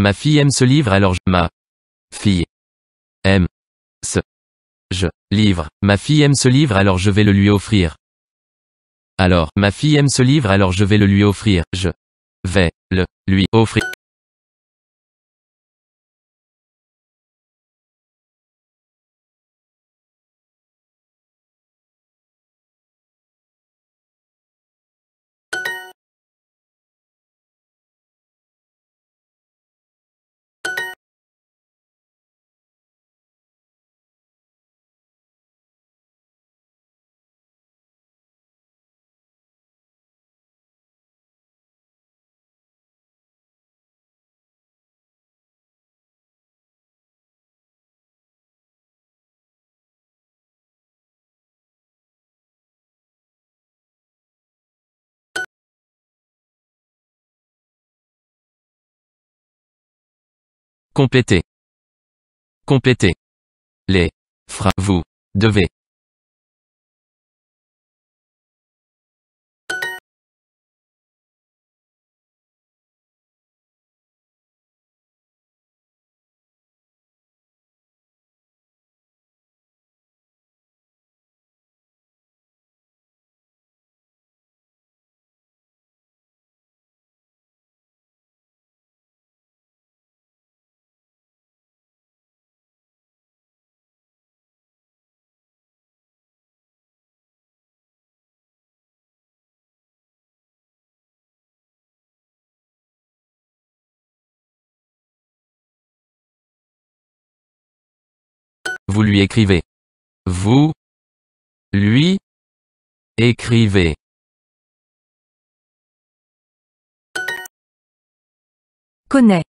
Ma fille aime ce livre alors je... Ma fille aime ce... Je livre. Ma fille aime ce livre alors je vais le lui offrir. Alors, ma fille aime ce livre alors je vais le lui offrir. Je vais le lui offrir. Compléter. Compléter. Les phrases. Vous devez. Vous lui écrivez. Vous lui écrivez. Connais.